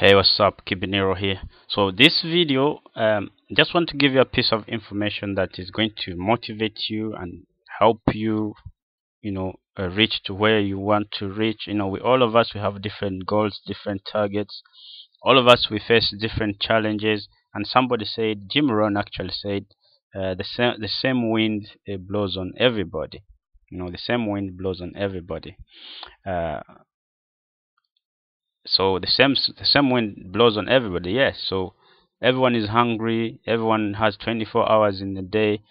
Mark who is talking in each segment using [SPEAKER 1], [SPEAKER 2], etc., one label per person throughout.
[SPEAKER 1] hey what's up? Kibiniro here. So this video um, just want to give you a piece of information that is going to motivate you and help you you know uh, reach to where you want to reach. You know we all of us we have different goals different targets. All of us we face different challenges. And somebody said Jim Rohn actually said uh, the same the same wind uh, blows on everybody. You know the same wind blows on everybody. Uh, so the same the same wind blows on everybody yes so everyone is hungry everyone has 24 hours in the day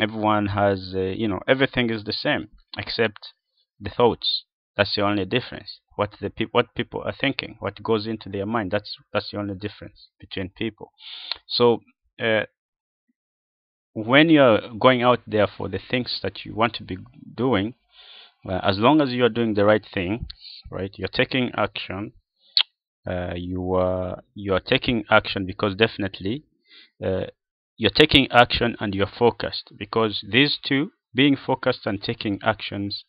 [SPEAKER 1] everyone has uh, you know everything is the same except the thoughts. That's the only difference. What the what people are thinking what goes into their mind that's that's the only difference between people. So uh, when you're going out there for the things that you want to be doing uh, as long as you're doing the right thing right you're taking action you are you are taking action because definitely uh, you're taking action and you're focused because these two being focused and taking actions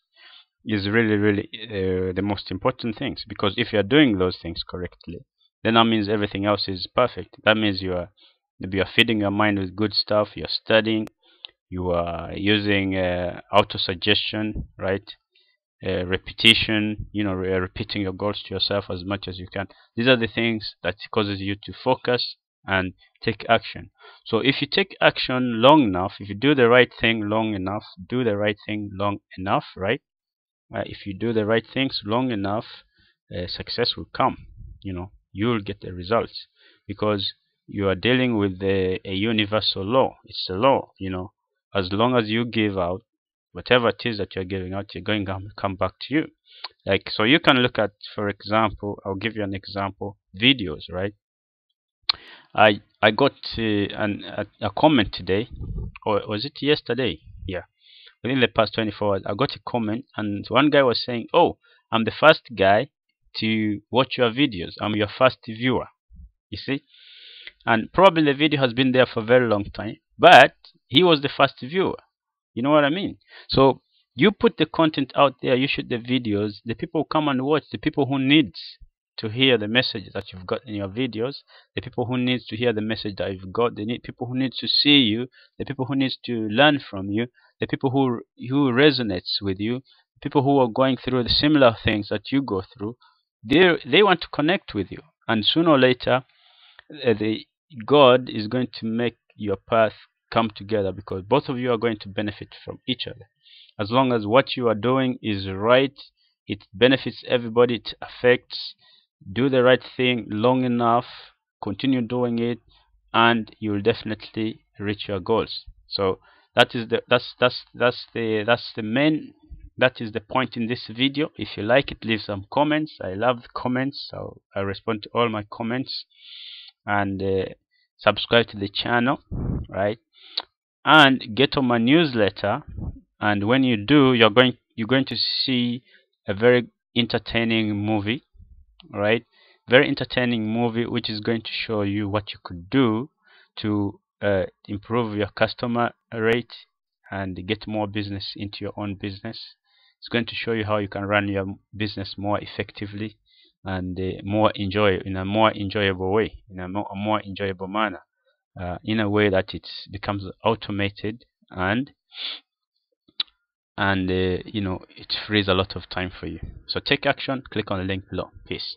[SPEAKER 1] is really really uh, the most important things because if you're doing those things correctly then that means everything else is perfect. That means you are you are feeding your mind with good stuff you're studying you are using uh, auto suggestion right uh, repetition you know re repeating your goals to yourself as much as you can. These are the things that causes you to focus and take action. So if you take action long enough if you do the right thing long enough do the right thing long enough right? Uh, if you do the right things long enough uh, success will come you know you'll get the results. Because you are dealing with a universal law. It's a law you know. As long as you give out whatever it is that you're giving out you're going to come back to you. Like so you can look at for example I'll give you an example videos right? I I got uh, an, a, a comment today or was it yesterday? Yeah. Within the past 24 hours I got a comment and one guy was saying oh I'm the first guy to watch your videos. I'm your first viewer. You see? And probably the video has been there for a very long time but he was the first viewer you know what I mean? So you put the content out there, you shoot the videos, the people come and watch, the people who need to hear the message that you've got in your videos, the people who need to hear the message that you've got, the need people who need to see you, the people who need to learn from you, the people who who resonates with you, people who are going through the similar things that you go through, they they want to connect with you, and sooner or later, uh, the God is going to make your path come together because both of you are going to benefit from each other. As long as what you are doing is right it benefits everybody it affects do the right thing long enough continue doing it and you will definitely reach your goals. So that is the that's that's that's the that's the main that is the point in this video. If you like it leave some comments. I love comments so i respond to all my comments. And uh, subscribe to the channel right? And get on my newsletter. And when you do you're going you're going to see a very entertaining movie right? Very entertaining movie which is going to show you what you could do to uh, improve your customer rate and get more business into your own business. It's going to show you how you can run your business more effectively and uh, more enjoy in a more enjoyable way in a more, a more enjoyable manner uh, in a way that it becomes automated and and uh, you know it frees a lot of time for you. So take action click on the link below. Peace